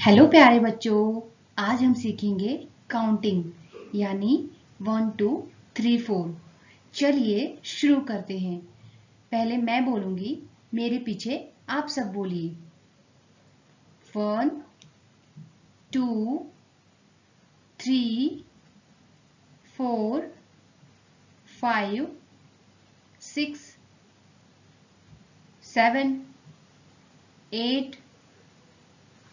Hello प्यारे बच्चों। आज हम सीखेंगे काउंटिंग यानी वन टू थ्री फोर चलिए शुरू करते हैं। पहले मैं बोलूँगी, मेरे पीछे आप सब बोलिए। One two three four five six seven eight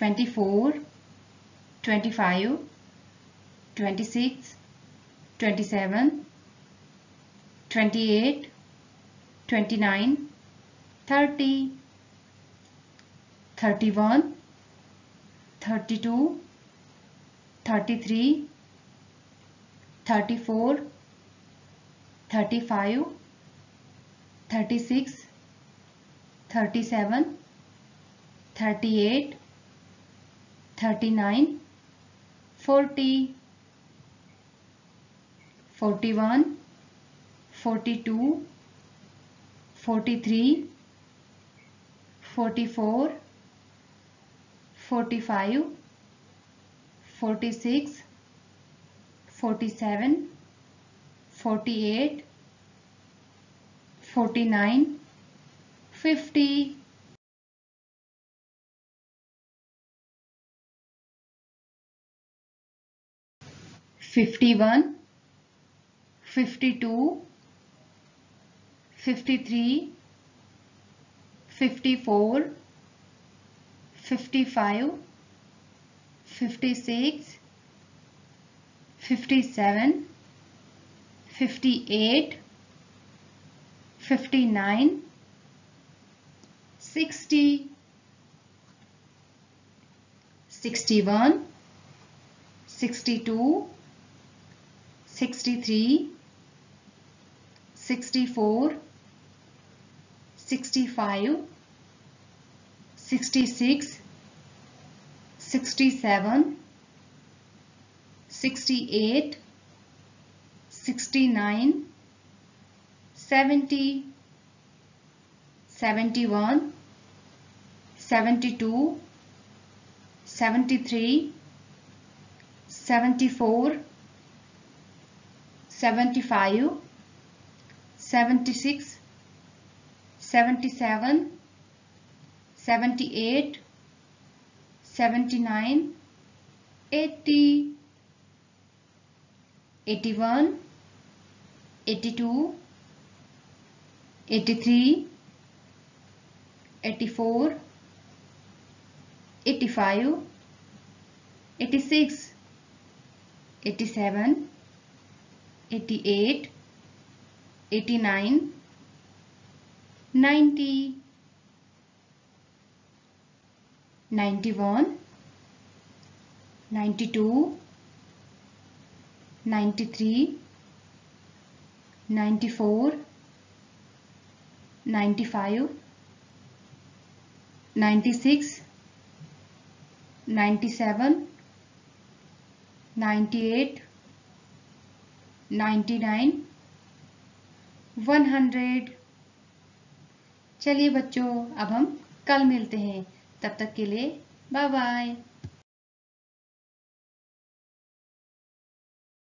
24, 25, 26, 27, 28, 29, 30, 31, 32, 33, 34, 35, 36, 37, 38, 39 40 41 42 43 44 45 46 47 48 49 50 51 52 53 54 55 56 57 58 59 60 61 62 63 64 65 66 67 68 69 70 71 72 73 74 75 76 77 78 79 80 81 82 83 84 85 86 87 88 89 90 91 92 93 94 95 96 97 98 99 100 चलिए बच्चों, अब हम कल मिलते हैं। तब तक के लिए बाय बाय